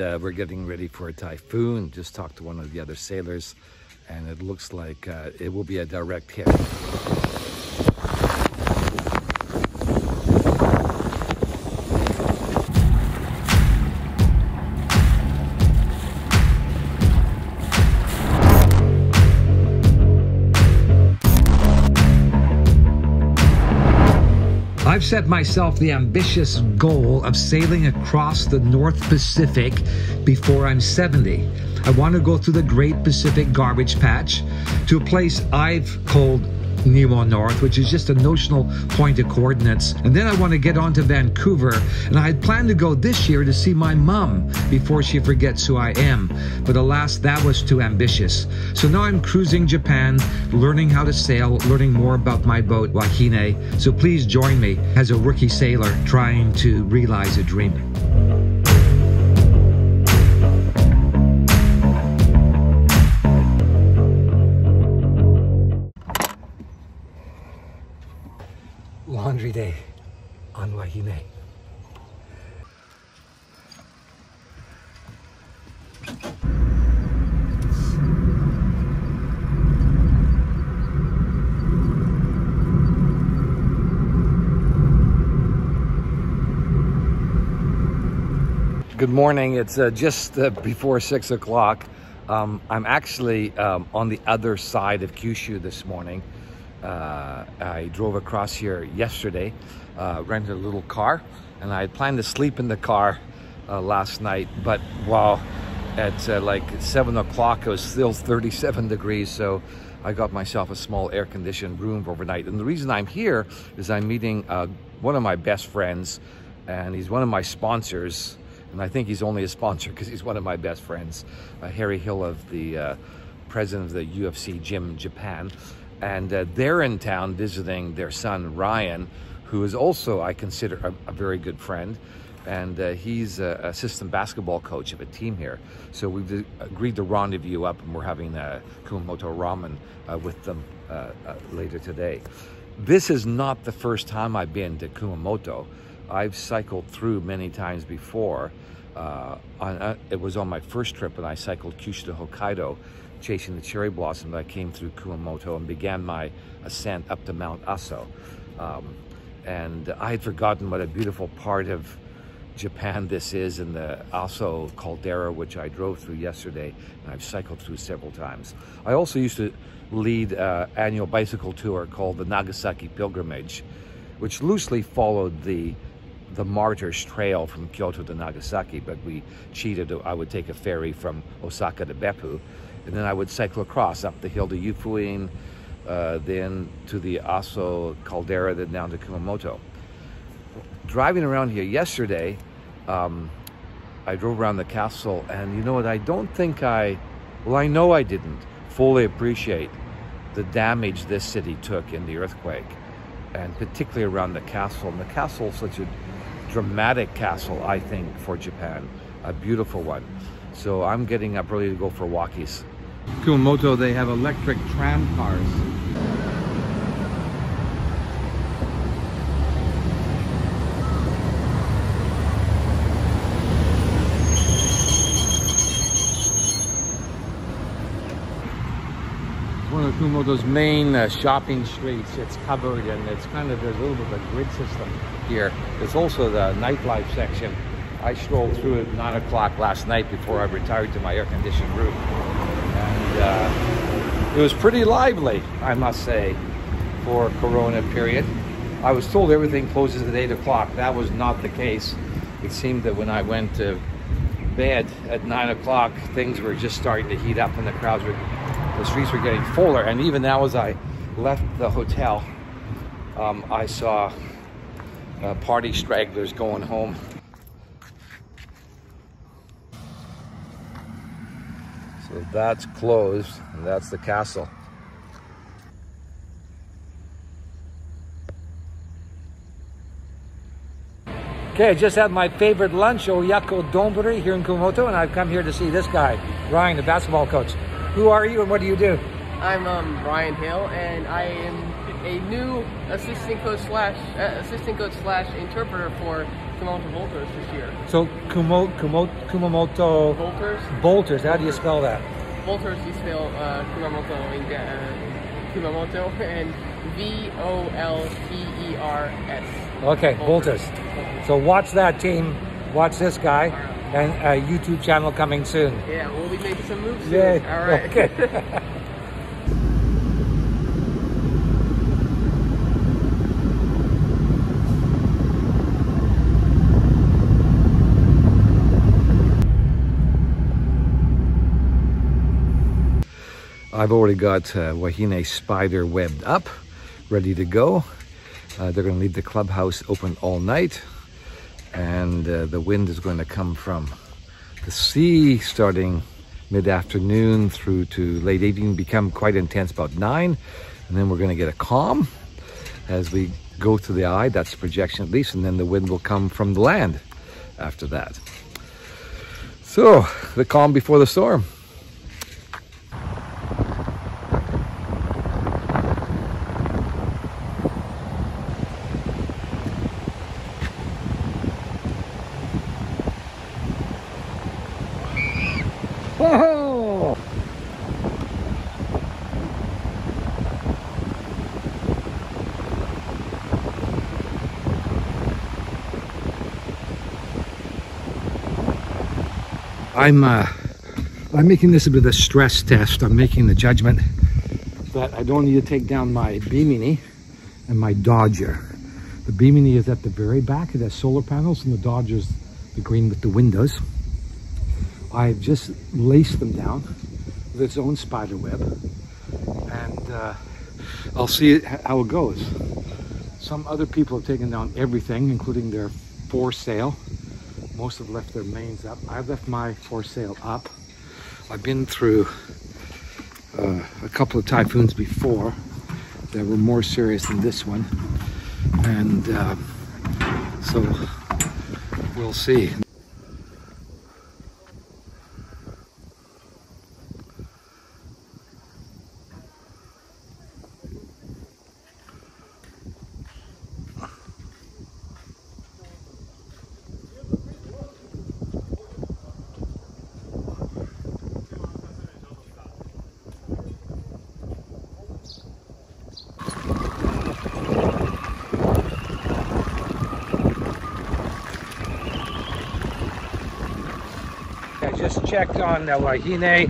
uh, we're getting ready for a typhoon. Just talked to one of the other sailors, and it looks like uh, it will be a direct hit. I've set myself the ambitious goal of sailing across the North Pacific before I'm 70. I want to go through the Great Pacific Garbage Patch to a place I've called Nemo North, which is just a notional point of coordinates. And then I want to get on to Vancouver. And I had planned to go this year to see my mum before she forgets who I am. But alas, that was too ambitious. So now I'm cruising Japan, learning how to sail, learning more about my boat, Wahine. So please join me as a rookie sailor trying to realize a dream. Day. Good morning. It's uh, just uh, before six o'clock. Um, I'm actually um, on the other side of Kyushu this morning. Uh, I drove across here yesterday, uh, rented a little car, and I had planned to sleep in the car uh, last night, but while at uh, like 7 o'clock, it was still 37 degrees, so I got myself a small air-conditioned room overnight. And the reason I'm here is I'm meeting uh, one of my best friends, and he's one of my sponsors, and I think he's only a sponsor because he's one of my best friends, uh, Harry Hill of the president of the UFC Gym Japan and uh, they're in town visiting their son Ryan, who is also I consider a, a very good friend, and uh, he's an assistant basketball coach of a team here. So we've agreed to rendezvous up, and we're having a Kumamoto ramen uh, with them uh, uh, later today. This is not the first time I've been to Kumamoto. I've cycled through many times before. Uh, on, it was on my first trip, and I cycled Kyushu to Hokkaido chasing the cherry blossom, I came through Kumamoto and began my ascent up to Mount Aso. Um, and I had forgotten what a beautiful part of Japan this is in the Aso caldera, which I drove through yesterday, and I've cycled through several times. I also used to lead an annual bicycle tour called the Nagasaki Pilgrimage, which loosely followed the the Martyrs Trail from Kyoto to Nagasaki, but we cheated. I would take a ferry from Osaka to Beppu, and then I would cycle across up the hill to Yufuin, uh, then to the Aso Caldera, then down to Kumamoto. Driving around here yesterday, um, I drove around the castle, and you know what? I don't think I, well, I know I didn't fully appreciate the damage this city took in the earthquake, and particularly around the castle. And the castle is such a dramatic castle, I think, for Japan, a beautiful one. So I'm getting up early to go for walkies. Kumamoto, they have electric tram cars. one of Kumamoto's main uh, shopping streets. It's covered and it's kind of, there's a little bit of a grid system here. There's also the nightlife section. I strolled through at 9 o'clock last night before I retired to my air-conditioned room. And uh, it was pretty lively, I must say, for Corona period. I was told everything closes at 8 o'clock. That was not the case. It seemed that when I went to bed at 9 o'clock, things were just starting to heat up and the crowds were the streets were getting fuller. And even now, as I left the hotel, um, I saw uh, party stragglers going home. So that's closed, and that's the castle. Okay, I just had my favorite lunch, Oyako Donburi, here in Kumamoto, and I've come here to see this guy, Ryan, the basketball coach. Who are you and what do you do? I'm um, Ryan Hill, and I am a new assistant coach slash uh, assistant coach slash interpreter for Kumamoto Volters this year. So Kumo, Kumo, Kumamoto Volters? Bolters. How do you spell that? Volters you spell uh, Kumamoto in uh, Kumamoto and V O L T E R S. Okay, Bolters. So watch that team. Watch this guy, and a YouTube channel coming soon. Yeah, we'll be making some moves soon. Yay. All right. Okay. I've already got uh, Wahine spider webbed up, ready to go. Uh, they're going to leave the clubhouse open all night, and uh, the wind is going to come from the sea starting mid-afternoon through to late evening, become quite intense about nine, and then we're going to get a calm as we go to the eye. That's the projection at least, and then the wind will come from the land after that. So the calm before the storm. I'm uh, I'm making this a bit of a stress test. I'm making the judgment that I don't need to take down my Bimini and my Dodger. The Bimini is at the very back. It has solar panels, and the Dodger's the green with the windows. I've just laced them down with its own spider web and uh, I'll see how it goes. Some other people have taken down everything, including their foresail. Most have left their mains up. I've left my foresail up. I've been through uh, a couple of typhoons before that were more serious than this one. And uh, so we'll see. I just checked on uh, Wahine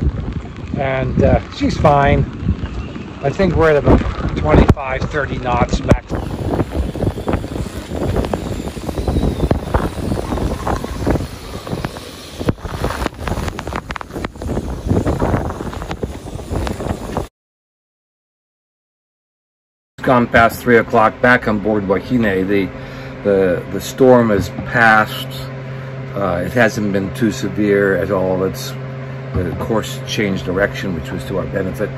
and uh, she's fine. I think we're at about 25, 30 knots max. Gone past three o'clock back on board Wahine. The, the, the storm has passed. Uh, it hasn't been too severe at all. It's the course changed direction, which was to our benefit.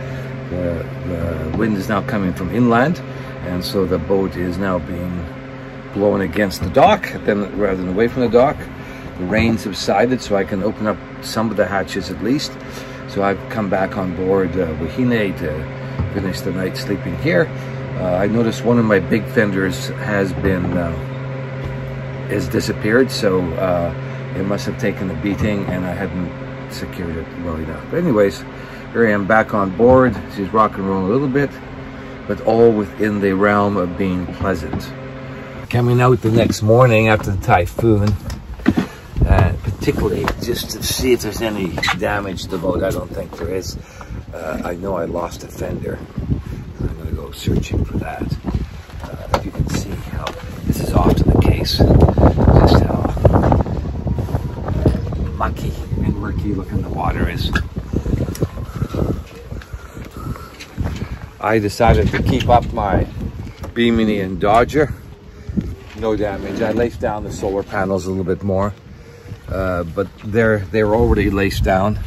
The, the wind is now coming from inland, and so the boat is now being blown against the dock then rather than away from the dock. The rain subsided, so I can open up some of the hatches at least. So I've come back on board uh, Wahine to finish the night sleeping here. Uh, I noticed one of my big fenders has been uh, has disappeared, so uh, it must have taken a beating, and I hadn't secured it well enough. But anyways, here I am back on board. She's rock and roll a little bit, but all within the realm of being pleasant. Coming out the next morning after the typhoon, uh, particularly just to see if there's any damage to the boat. I don't think there is. Uh, I know I lost a fender. I'm going to go searching for that. Uh, you can see how this is off to the case. Just how mucky and murky looking the water is. I decided to keep up my Bimini and Dodger. No damage. I laced down the solar panels a little bit more, uh, but they're they're already laced down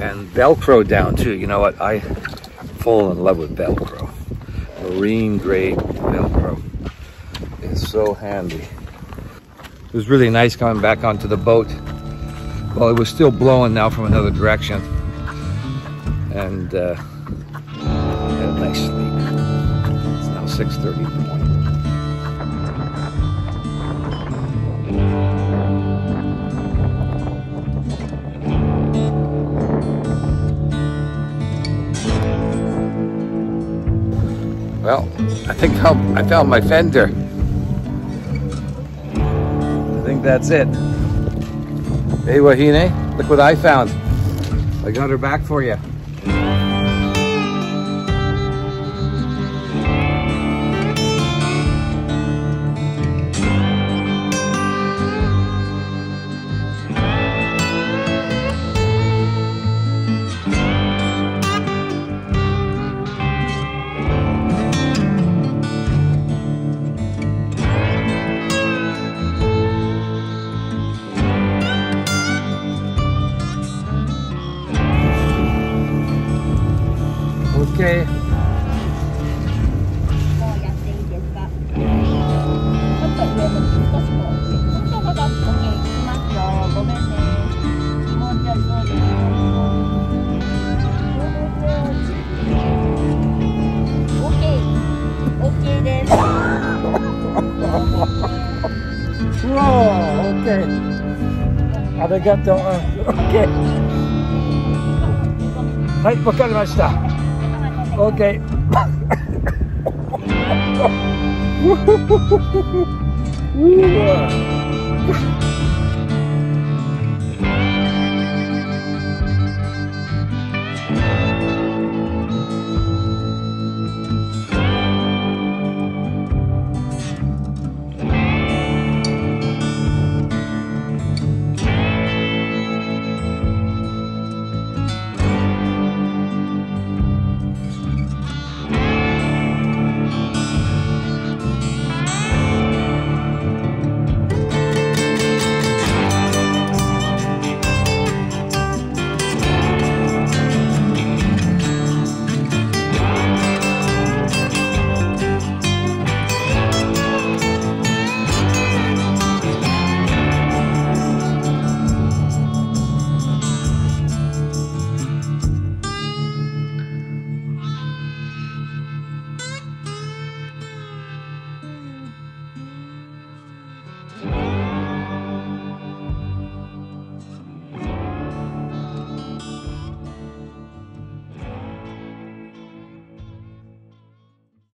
and Velcro down too. You know what? I fall in love with Velcro. Marine grade Velcro is so handy. It was really nice coming back onto the boat. Well, it was still blowing now from another direction. And uh, had a nice sleep. It's now 6.30 in the morning. Well, I think I found my fender. Think that's it. Hey, Wahine, look what I found. I got her back for you. ありがとう、OK はいわかりました。OK うわ。